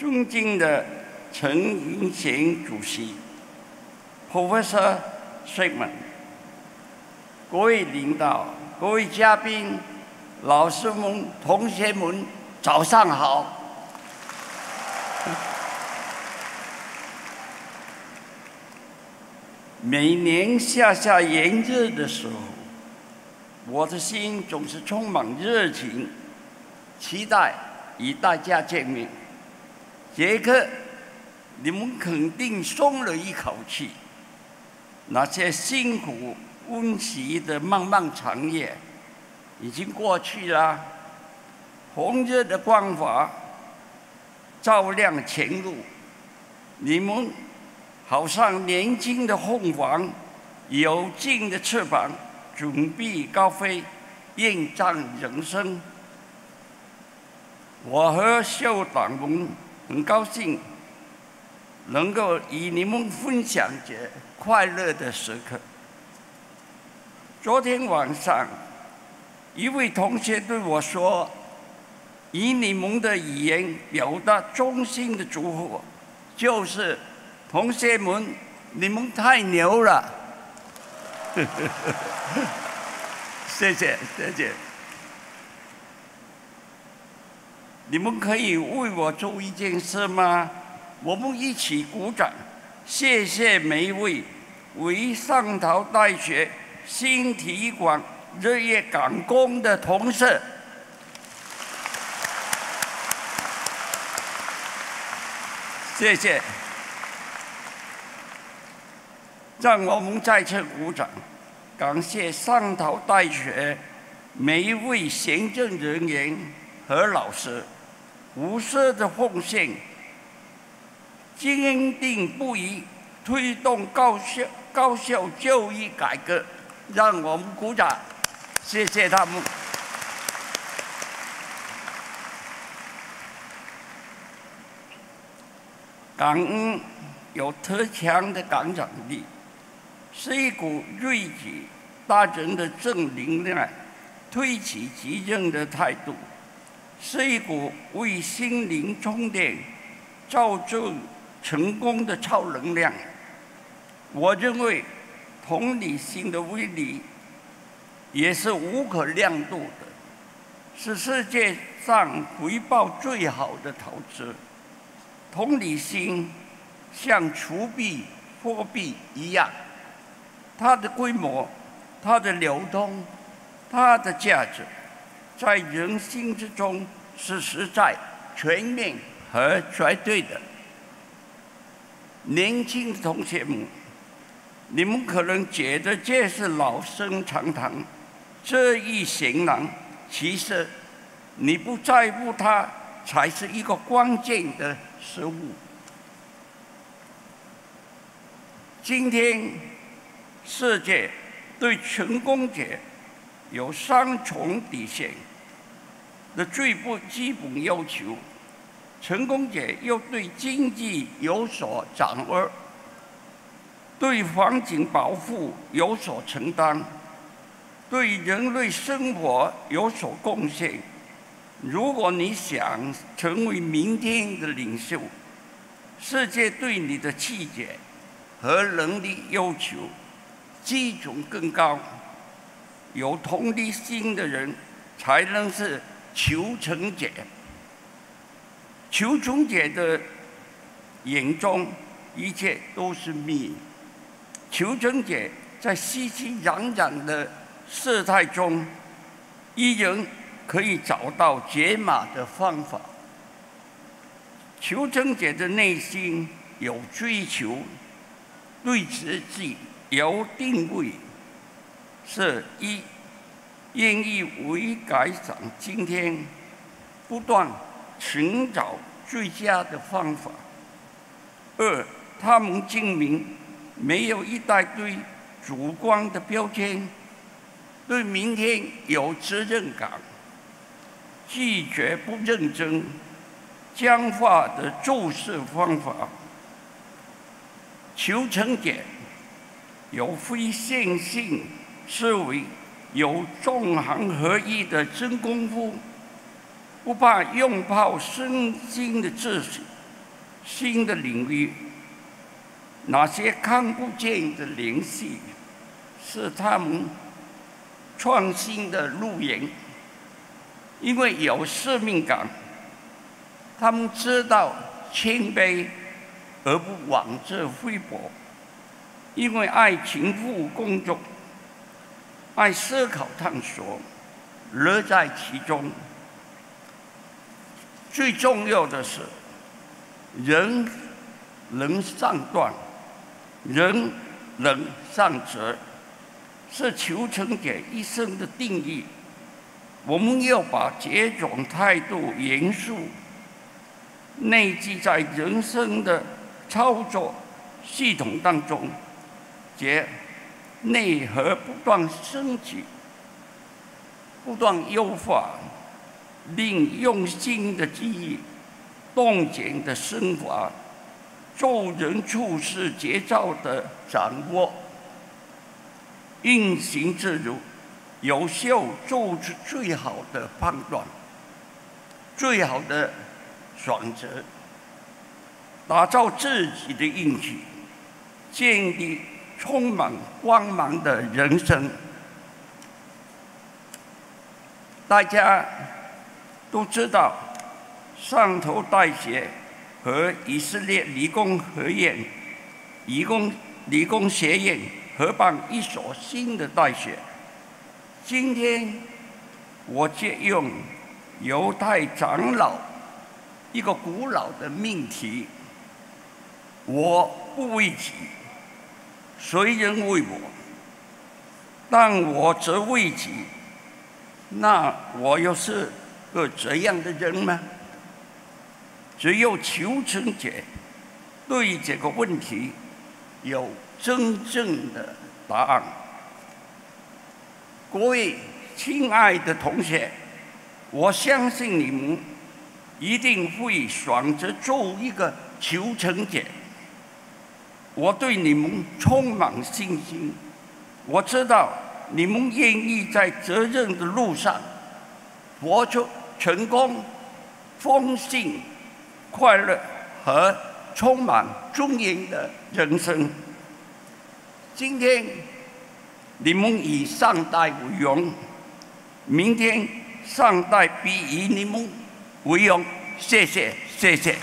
尊敬的陈云贤主席，Professor Shigman，各位领导、各位嘉宾、老师们、同学们，早上好。每年夏夏炎热的时候，我的心总是充满热情，期待与大家见面。杰克，你们肯定松了一口气。那些辛苦温习的漫漫长夜已经过去了，红日的光华照亮前路，你们。好像年轻的凤凰，有劲的翅膀，准备高飞，应战人生。我和校长们很高兴，能够与你们分享这快乐的时刻。昨天晚上，一位同学对我说：“以你们的语言表达衷心的祝福，就是。”同学们，你们太牛了！谢 谢谢谢。你们可以为我做一件事吗？我们一起鼓掌，谢谢每一位为上陶大学新体育馆日夜赶工的同事。谢谢。让我们再次鼓掌，感谢上陶大学每一位行政人员和老师无私的奉献，坚定不移推动高校高校教育改革。让我们鼓掌，谢谢他们。感恩有特强的感染力。是一股锐气大人的正能量，推起急任的态度，是一股为心灵充电、造就成功的超能量。我认为，同理心的威力也是无可量度的，是世界上回报最好的投资。同理心像储币货币一样。它的规模、它的流通、它的价值，在人心之中是实在、全面和绝对的。年轻同学们，你们可能觉得这是老生常谈、这一行囊，其实你不在乎它，才是一个关键的失误。今天。世界对成功者有双重底线的最不基本要求：成功者要对经济有所掌握，对环境保护有所承担，对人类生活有所贡献。如果你想成为明天的领袖，世界对你的气节和能力要求。基准更高，有同理心的人才能是求成者。求成者的眼中，一切都是命。求成者在熙熙攘攘的世态中，依然可以找到解码的方法。求成者的内心有追求，对自己。有定位，是一愿意为改善今天，不断寻找最佳的方法；二，他们精明，没有一大堆主观的标签，对明天有责任感，拒绝不认真、僵化的做事方法，求成者。有非线性思维，有纵横合一的真功夫，不怕用炮身心的自信新的领域，那些看不见的联系，是他们创新的路沿。因为有使命感，他们知道谦卑而不妄自菲薄。因为爱情付工作，爱思考探索，乐在其中。最重要的是，人能上断，人能上责，是求成者一生的定义。我们要把这种态度严肃内积在人生的操作系统当中，这内核不断升级，不断优化，令用心的记忆、动静的升华、做人处事节奏的掌握，运行自如。有效做出最好的判断，最好的选择，打造自己的运气，建立充满光芒的人生。大家都知道，上头大学和以色列理工学院、理工理工学院合办一所新的大学。今天，我借用犹太长老一个古老的命题：“我不为己，谁人为我？但我则为己。那我又是个怎样的人呢？”只有求成者对这个问题有真正的答案。各位亲爱的同学，我相信你们一定会选择做一个求成者。我对你们充满信心。我知道你们愿意在责任的路上活出成功、丰盛、快乐和充满尊严的人生。今天。你们以上代为荣，明天上代必以你们为荣。谢谢，谢谢。